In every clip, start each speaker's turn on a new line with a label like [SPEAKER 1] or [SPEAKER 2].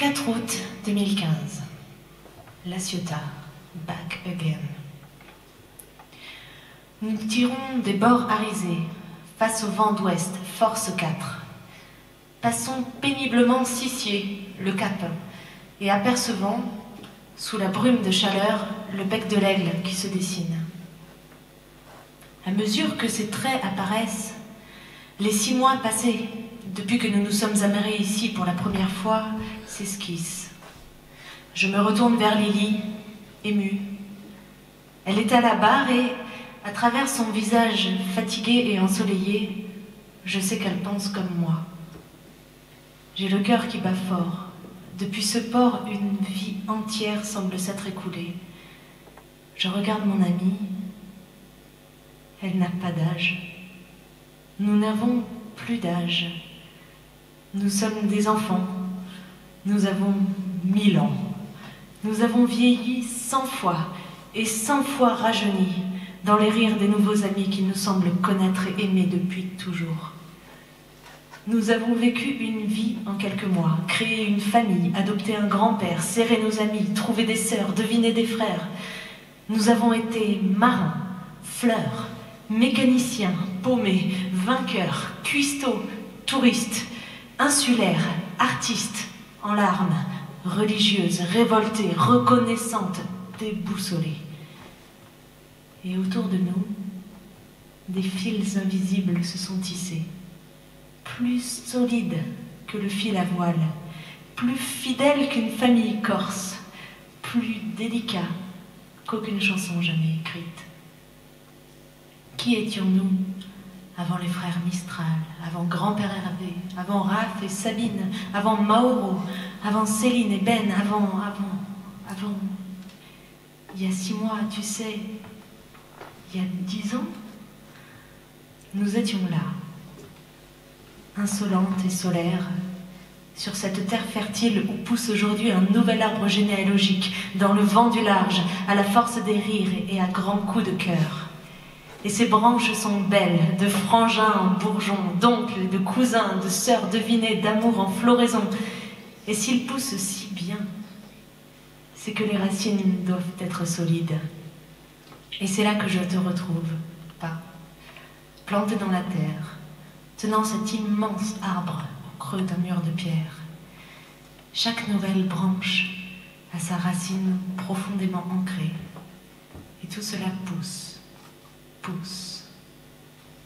[SPEAKER 1] 4 août 2015. La Ciotat, back again. Nous tirons des bords arisés, face au vent d'ouest, force 4. Passons péniblement Sissier, le cap, et apercevant, sous la brume de chaleur, le bec de l'aigle qui se dessine. À mesure que ces traits apparaissent, les six mois passés depuis que nous nous sommes amarrés ici pour la première fois s'esquissent. Je me retourne vers Lily, émue. Elle est à la barre et, à travers son visage fatigué et ensoleillé, je sais qu'elle pense comme moi. J'ai le cœur qui bat fort. Depuis ce port, une vie entière semble s'être écoulée. Je regarde mon amie. Elle n'a pas d'âge. Nous n'avons plus d'âge. Nous sommes des enfants. Nous avons mille ans. Nous avons vieilli cent fois et cent fois rajeuni dans les rires des nouveaux amis qui nous semblent connaître et aimer depuis toujours. Nous avons vécu une vie en quelques mois, créé une famille, adopté un grand-père, serré nos amis, trouvé des sœurs, deviné des frères. Nous avons été marins, fleurs, mécaniciens, paumés, vainqueurs, cuistots, touristes, insulaires, artistes, en larmes, religieuses, révoltées, reconnaissantes, déboussolées. Et autour de nous, des fils invisibles se sont tissés plus solide que le fil à voile, plus fidèle qu'une famille corse, plus délicat qu'aucune chanson jamais écrite. Qui étions-nous avant les frères Mistral, avant grand-père Hervé, avant Raph et Sabine, avant Mauro, avant Céline et Ben, avant, avant, avant... Il y a six mois, tu sais, il y a dix ans, nous étions là, insolente et solaire, sur cette terre fertile où pousse aujourd'hui un nouvel arbre généalogique, dans le vent du large, à la force des rires et à grands coups de cœur. Et ses branches sont belles, de frangins en bourgeons, d'oncles, de cousins, de sœurs devinées, d'amour en floraison. Et s'il pousse si bien, c'est que les racines doivent être solides. Et c'est là que je te retrouve, pas, planté dans la terre, tenant cet immense arbre au creux d'un mur de pierre. Chaque nouvelle branche a sa racine profondément ancrée. Et tout cela pousse, pousse,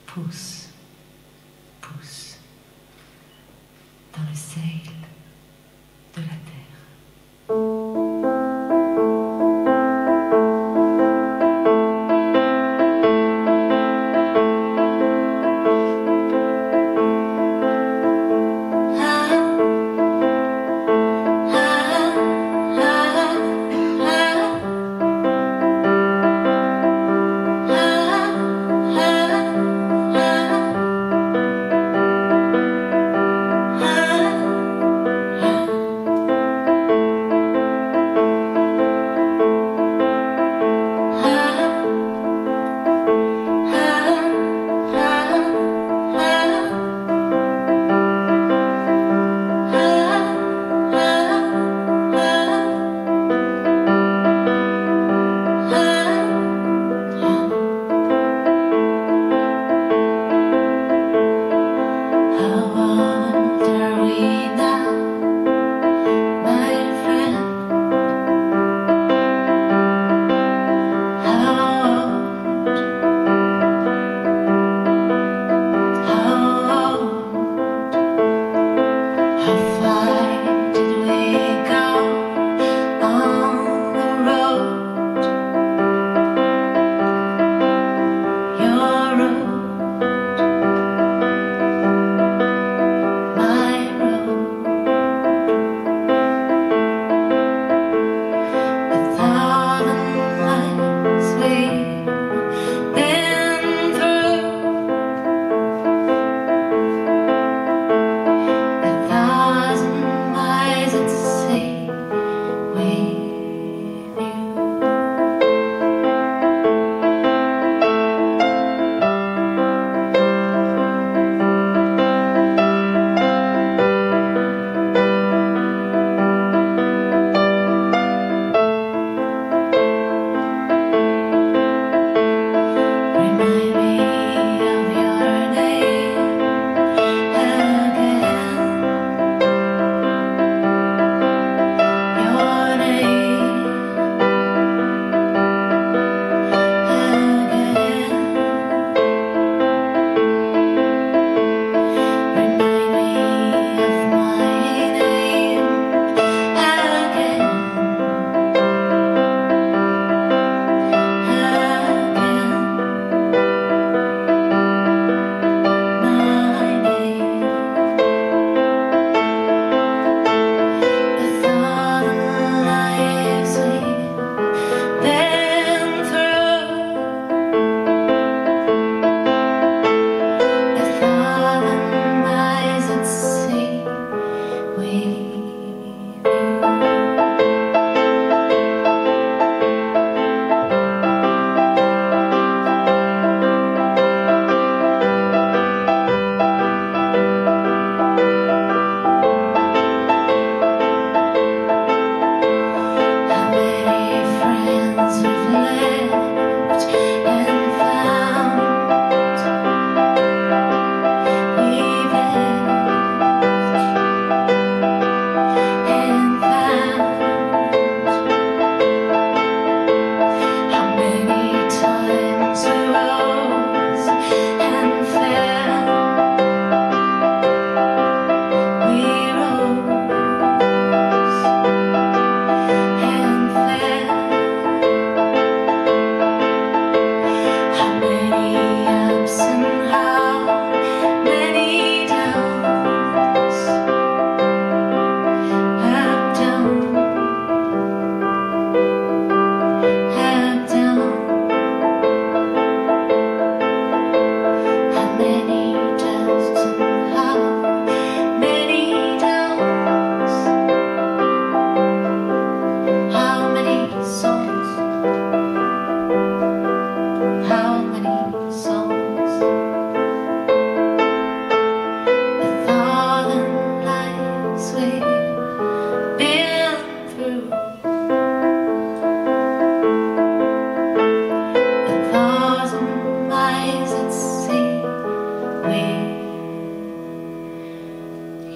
[SPEAKER 1] pousse, pousse dans le sel.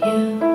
[SPEAKER 1] you.